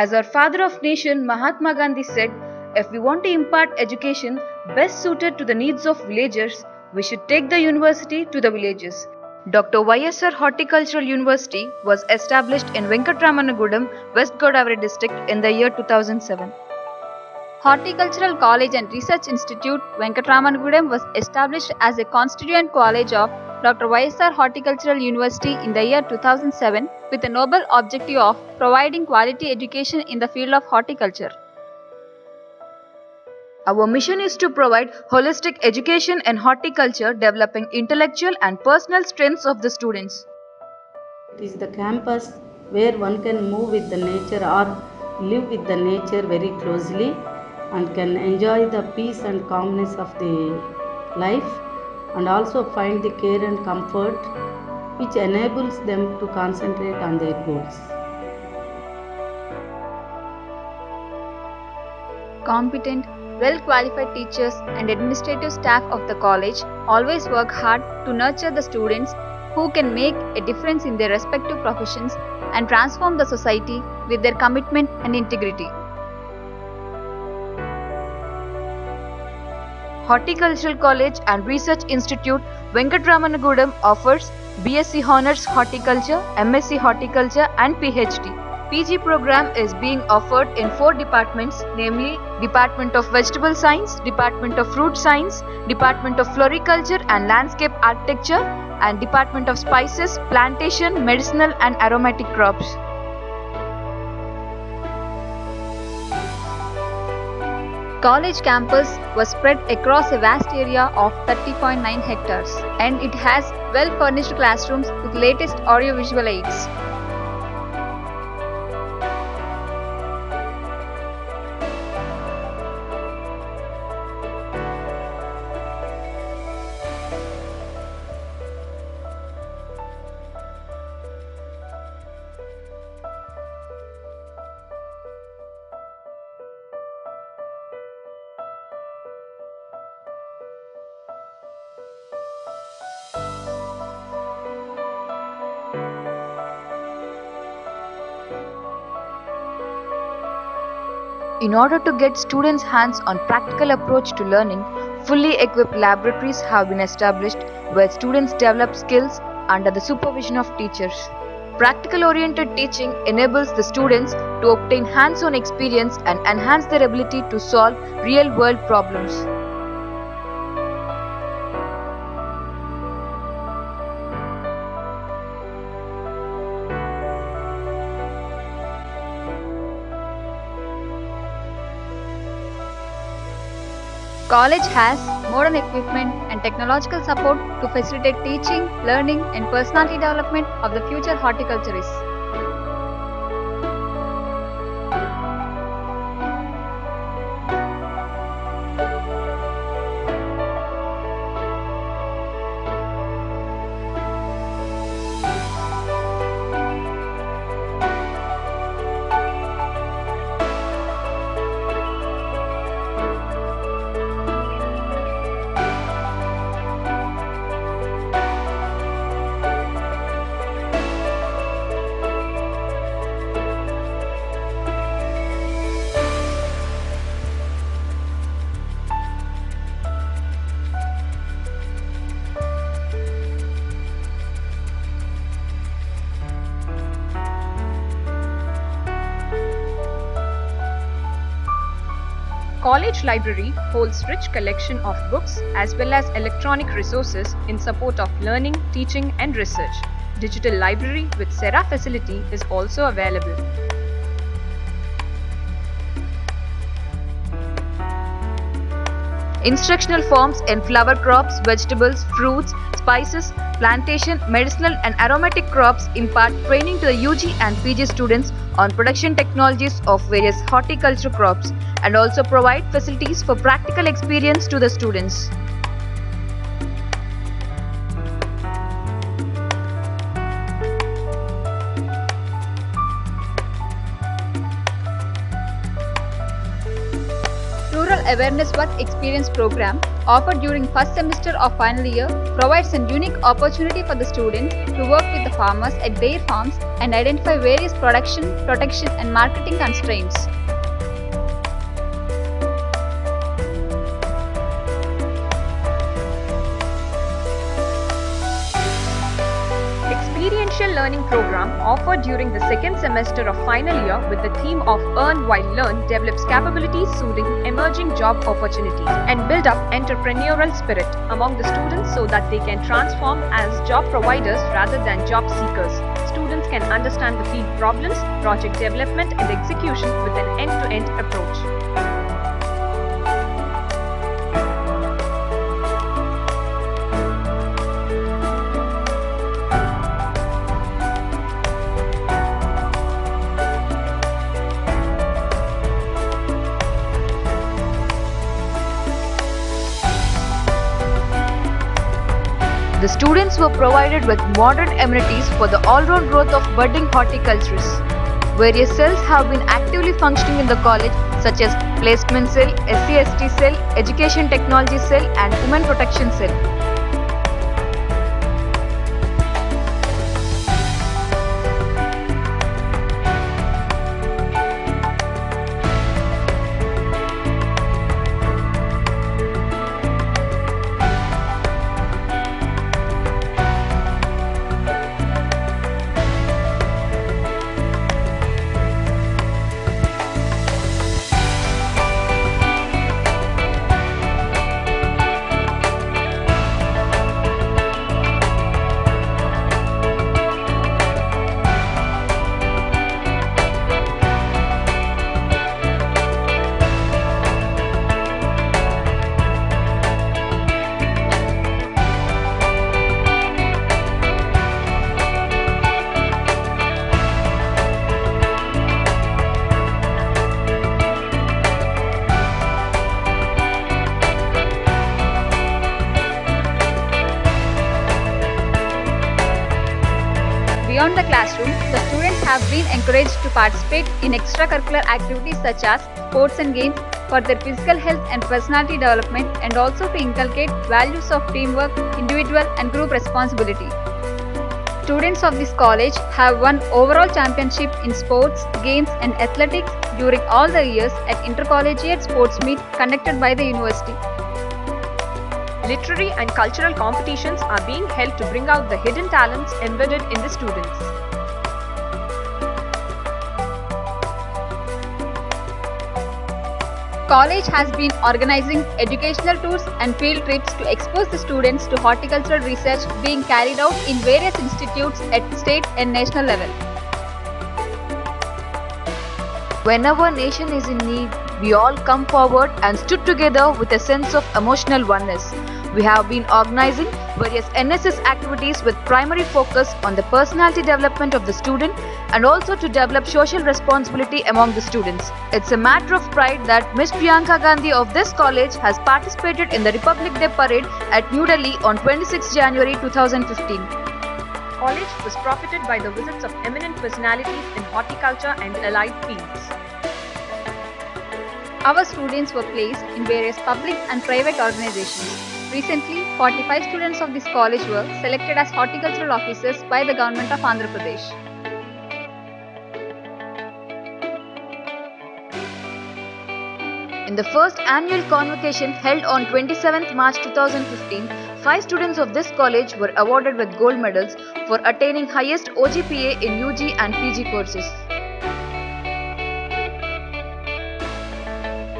As our father of nation Mahatma Gandhi said, if we want to impart education best suited to the needs of villagers, we should take the university to the villages. Dr. YSR Horticultural University was established in Venkataramannagudem, West Godavari district in the year 2007. Horticultural College and Research Institute, Venkataramannagudem was established as a constituent college of Dr. YSR Horticultural University in the year 2007 with the noble objective of providing quality education in the field of horticulture. Our mission is to provide holistic education in horticulture, developing intellectual and personal strengths of the students. It is the campus where one can move with the nature or live with the nature very closely and can enjoy the peace and calmness of the life and also find the care and comfort which enables them to concentrate on their goals. Competent, well qualified teachers and administrative staff of the college always work hard to nurture the students who can make a difference in their respective professions and transform the society with their commitment and integrity. Horticultural College and Research Institute Venkataramannagudem offers BSc Honors Horticulture, MSc Horticulture and PhD. PG program is being offered in four departments namely Department of Vegetable Science, Department of Fruit Science, Department of Floriculture and Landscape Architecture and Department of Spices, Plantation, Medicinal and Aromatic Crops. College campus was spread across a vast area of 30.9 hectares and it has well furnished classrooms with latest audiovisual aids. In order to get students' hands on practical approach to learning, fully equipped laboratories have been established where students develop skills under the supervision of teachers. Practical oriented teaching enables the students to obtain hands on experience and enhance their ability to solve real world problems. College has modern equipment and technological support to facilitate teaching, learning and personality development of the future horticulturists. College Library holds rich collection of books as well as electronic resources in support of learning, teaching and research. Digital library with CeRA facility is also available. Instructional forms in flower crops, vegetables, fruits, spices, plantation, medicinal and aromatic crops impart training to the UG and PG students on production technologies of various horticulture crops and also provide facilities for practical experience to the students. Awareness Work Experience program offered during first semester of final year provides a unique opportunity for the students to work with the farmers at their farms and identify various production, protection and marketing constraints. Experiential learning program offered during the second semester of final year with the theme of Earn While Learn develops capabilities suiting emerging job opportunities and build up entrepreneurial spirit among the students so that they can transform as job providers rather than job seekers. Students can understand the field problems, project development and execution with an end-to-end approach. The students were provided with modern amenities for the all-round growth of budding horticulturists. Various cells have been actively functioning in the college such as Placement Cell, SCST Cell, Education Technology Cell and Women Protection Cell. Beyond the classroom, the students have been encouraged to participate in extracurricular activities such as sports and games for their physical health and personality development and also to inculcate values of teamwork, individual and group responsibility. Students of this college have won overall championship in sports, games and athletics during all the years at intercollegiate sports meet conducted by the university. Literary and cultural competitions are being held to bring out the hidden talents embedded in the students. College has been organizing educational tours and field trips to expose the students to horticultural research being carried out in various institutes at state and national level. Whenever nation is in need, we all come forward and stood together with a sense of emotional oneness. We have been organizing various NSS activities with primary focus on the personality development of the student and also to develop social responsibility among the students. It's a matter of pride that Ms. Priyanka Gandhi of this college has participated in the Republic Day parade at New Delhi on 26 January 2015. College was profited by the visits of eminent personalities in horticulture and allied fields. Our students were placed in various public and private organizations. Recently, 45 students of this college were selected as horticultural officers by the government of Andhra Pradesh. In the first annual convocation held on 27th March 2015, five students of this college were awarded with gold medals for attaining highest OGPA in UG and PG courses.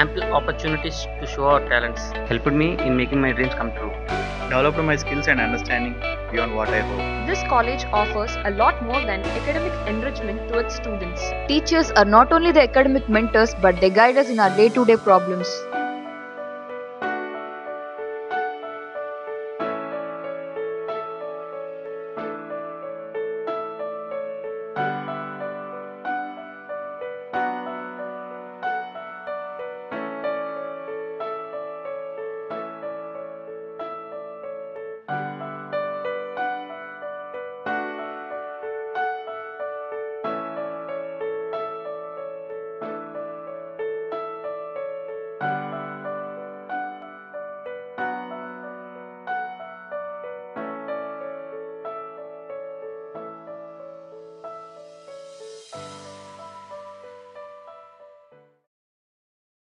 Ample opportunities to show our talents helped me in making my dreams come true. developed my skills and understanding beyond what I hoped. This college offers a lot more than academic enrichment to its students. Teachers are not only the academic mentors but they guide us in our day to day problems.